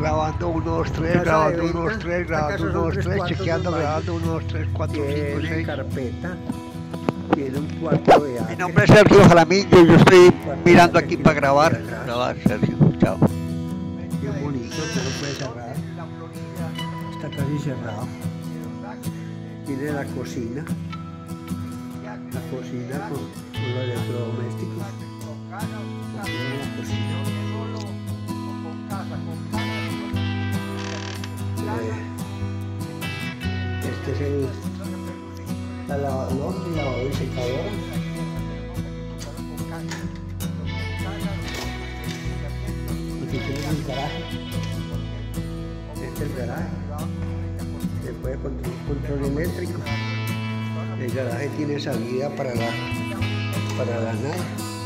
grabando 1, 2, 3, Casa grabando de 1, 2, venta. 3, Esta grabando casa 1, son 2, tres 3, cuartos, chequeando, grabando 1, 2, 3, 4, 5, Tiene 6. carpeta. Tiene un cuarto de Mi nombre es Sergio Jaramillo, yo estoy mirando aquí para grabar. Grabar, Sergio, chao. Bien bonito, lo puede cerrar. Está casi cerrado. Tiene la cocina. La cocina con, con los electrodomésticos. Tiene la lavadora, el lavador y secadora. Aquí tenemos el garaje. Este es el garaje. Después control, control eléctrico. El garaje tiene salida para la para la nave.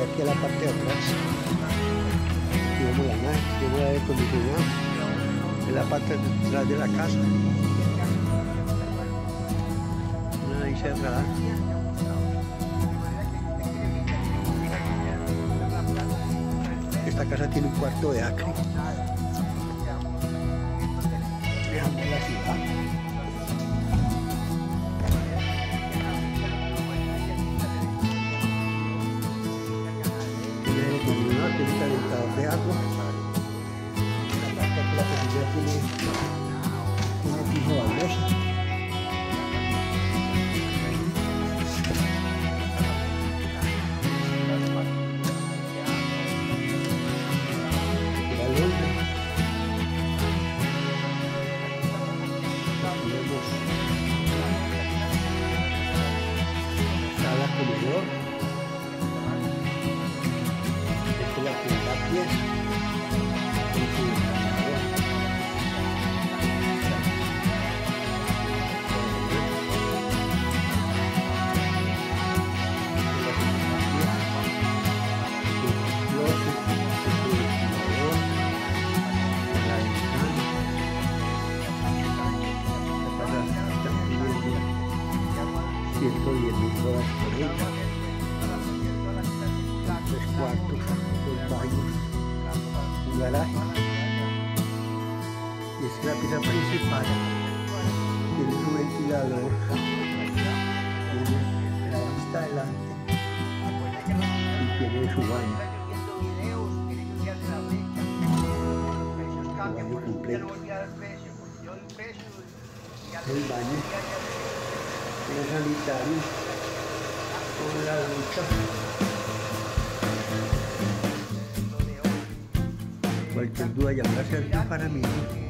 Aquí a la parte de atrás. Aquí vemos la nave, vemos la aire acondicionado. En la parte de atrás de la casa. Una ahí cerrada. Esta casa tiene un cuarto de acre. Kaya aku. Kaya ako. Kaya ako. Kaya principal. Su ventilador. Tiene la vista adelante. Y tiene su baño. Baño completo. El baño. El sanitario. Con la ducha. Cualquier duda llamar a Sergio Jaramillo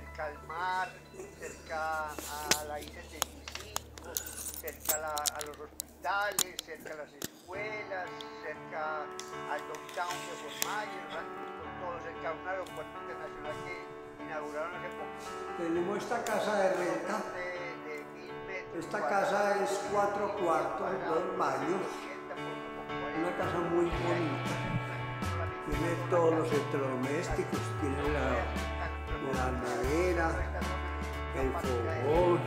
cerca al mar, cerca a la I-75, cerca a, la- a los hospitales, cerca a las escuelas, cerca al downtown de con todo cerca a un aeropuerto internacional que inauguraron hace poco. Tenemos esta casa de renta. De, de mil metros Esta casa es cuatro cuartos, dos baños. Una casa muy bonita. Tiene todos los electrodomésticos, tiene la, la nevera, el fogón,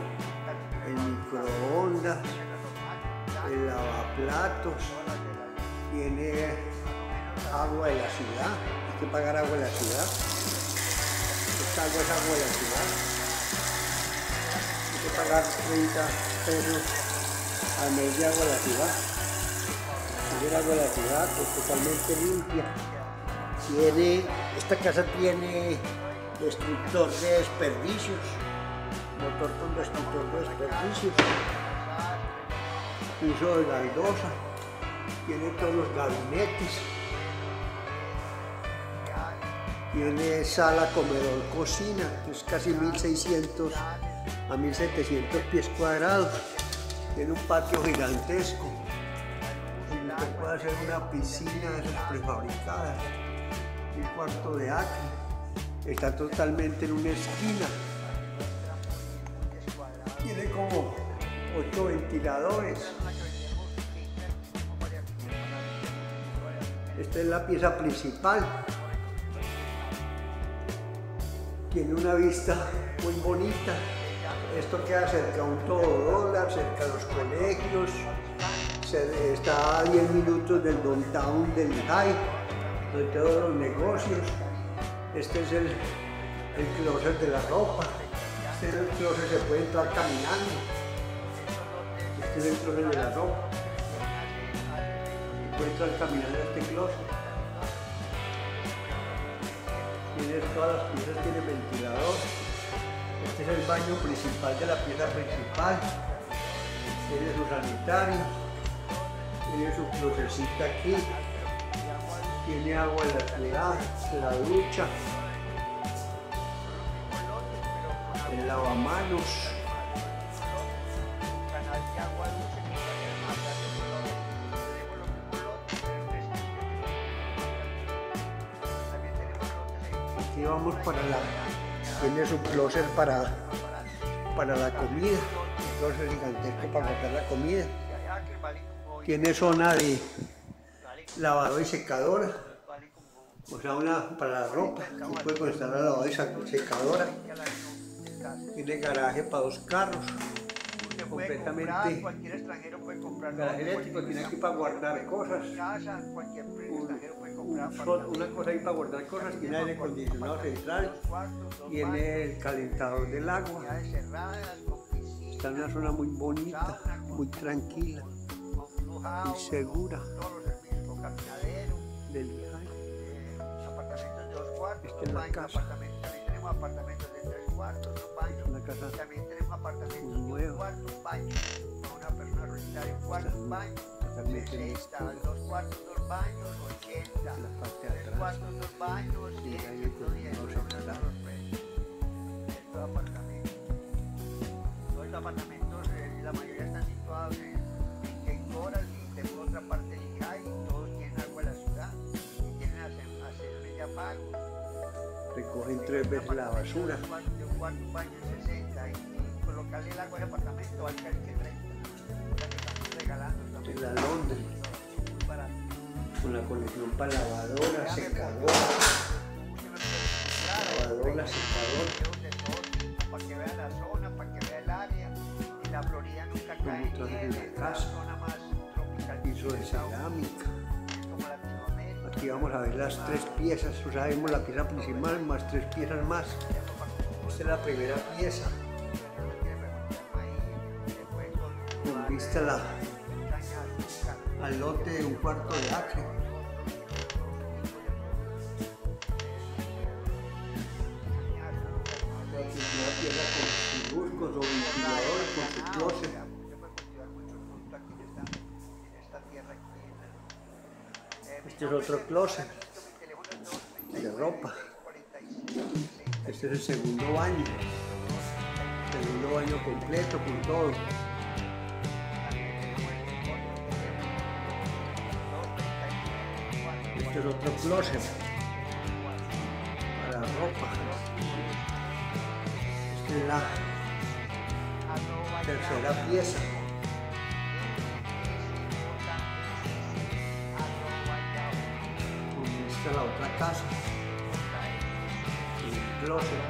el microondas, el lavaplatos, tiene agua de la ciudad, hay que pagar agua de la ciudad. Esta agua es agua de la ciudad. Hay que pagar 30 pesos mes de agua de la ciudad. El agua de la ciudad, es totalmente limpia. Tiene, esta casa tiene destructor de desperdicios, motor con destructor de desperdicios, piso de baldosa, tiene todos los gabinetes, tiene sala, comedor, cocina, es casi 1600 a 1700 pies cuadrados. Tiene un patio gigantesco. Donde usted puede hacer una piscina de esas prefabricadas. Un cuarto de acre. Está totalmente en una esquina. Tiene como ocho ventiladores. Esta es la pieza principal. Tiene una vista muy bonita. Esto queda cerca a un todo dólar, cerca a los colegios. Está a 10 minutos del downtown del High, de todos los negocios. Este es el, el closet de la ropa. Este es el closet, se puede entrar caminando. Este es el closet de la ropa. Se puede entrar caminando este closet. Tiene todas las piezas, tiene ventilador. Este es el baño principal de la pieza principal. Tiene su sanitario. Tiene su closecita aquí. Tiene agua en la ciudad, la ducha. El lavamanos. Aquí vamos para la. Tiene su closet para, para la comida. Un closet gigantesco para guardar la comida. Tiene zona de lavado y secadora. O sea, una para la ropa. Se puede conectar la lavado y secadora. Tiene garaje para dos carros. completamente- Cualquier extranjero puede comprar. Garaje eléctrico tiene aquí para guardar cosas. Casa, cualquier extranjero puede Un comprar. sol- una cosa ahí para guardar cosas. Tiene aire acondicionado central. Tiene el calentador del agua. con Está en una zona muy bonita, muy tranquila, con muy segura caminadero, del Lehigh. eh, apartamentos de dos cuartos, Esta dos es la baños, apartamentos, también tenemos apartamentos de tres cuartos, dos baños, Una casa también tenemos apartamentos de nueva. un cuarto, un baño, para una persona solitaria, un cuarto, un baño, totalmente 60, limpia. dos cuartos, dos baños, 80, La parte de tres atrás. cuartos, dos baños, Sí, 100, ahí 110, con los son separados. los apartamentos. Apartamentos, eh, la mayoría están situados en, en Coral y tenemos otra parte Recogen tres veces la basura. De un cuarto, un baño en 60 y, y colocarle el agua al apartamento vale casi que 30. O sea que estamos regalando también. En la Londres, con la conexión para lavadora, secadora, lavadora, secadora. Para que vea la zona, para que el área. Y la Florida nunca cae zona más tropical. Cerámica. Aquí vamos a ver las tres piezas, o sea, la pieza principal más tres piezas más. Esta es la primera pieza, con vista la- al de un cuarto de acre. Otro closet de ropa. Este es el segundo baño. Segundo baño completo con todo. Este es otro closet para ropa. Esta es la tercera pieza. Casa. El closet.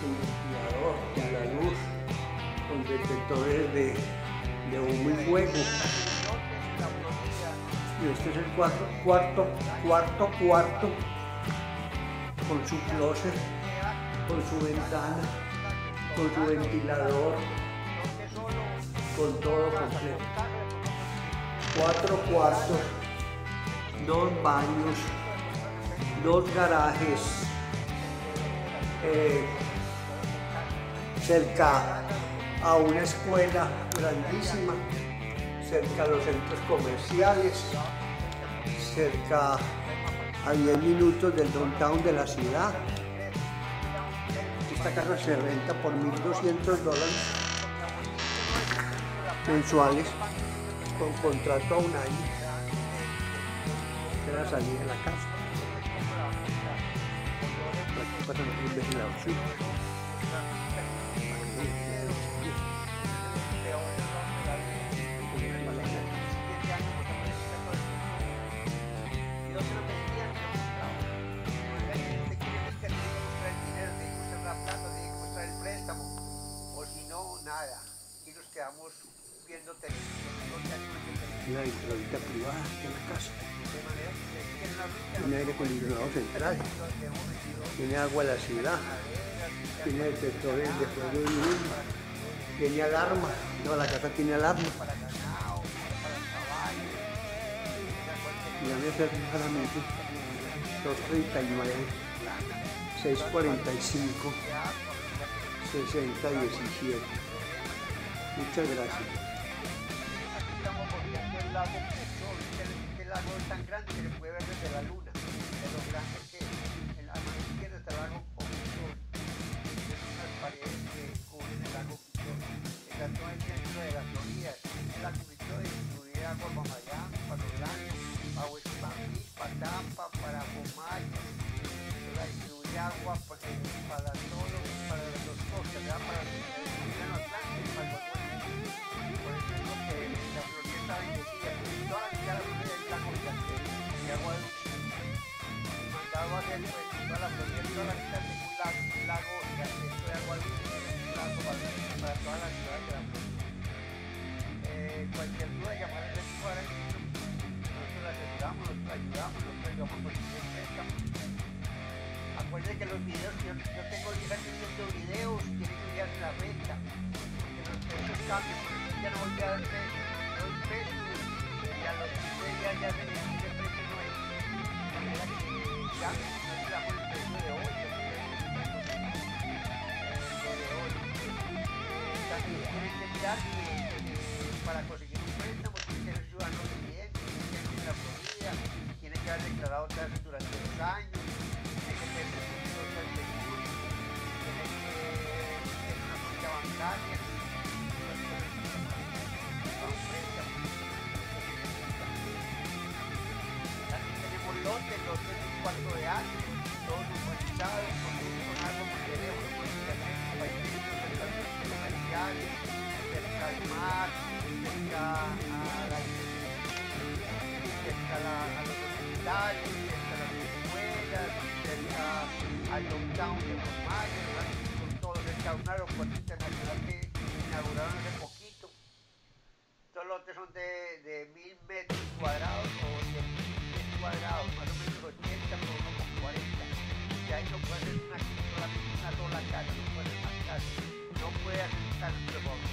Con ventilador, la luz, con detectores de, de humo y fuego. Y este es el cuarto, cuarto, cuarto, cuarto, con su closet, con su ventana, con su ventilador, con todo completo. Cuatro cuartos, dos baños, dos garajes eh, cerca a una escuela grandísima, cerca a los centros comerciales, cerca a 10 minutos del downtown de la ciudad. Esta casa se renta por 1.200 dólares mensuales con contrato a un año. Era salir de la casa. 我这没有被领导说。tiene aire acondicionado central, tiene agua a la ciudad, tiene el detectores de fuego y humo, tiene alarma, no, la casa tiene alarma. Y a veces solamente 239, 645, 6017. Muchas gracias estamos porque el lago, lago es tan grande que se puede ver desde la luna. gracias. respecto a la proyecto de un lago, un lago y acceso de agua libre para toda la ciudad de la Florida. Eh, cualquier duda, llamar al equipo ahora que nosotros las ayudamos, los ayudamos, los ayudamos con el Acuérdense que los videos, yo, yo tengo ya 500 videos, tienen que enviarse la venta, porque los precios cambian, porque ya no voy a dar pesos, dos pesos, y a los 15 días ya se les dice precio nuevo. Tienes que mirar que para conseguir un préstamo, tiene que ser ciudadano de bien, tiene que ser una familia, tiene que haber declarado cuarto de año, todo humanizado, con un algo con cerebro, con universidades, cerca al mar, cerca a la cerca a, los hospitales, cerca a las escuelas, cerca al lockdown de los mayos, con todo, cerca a un aeropuerto internacional que inauguraron hace poquito. Todos los lotes son de mil metros cuadrados. sensible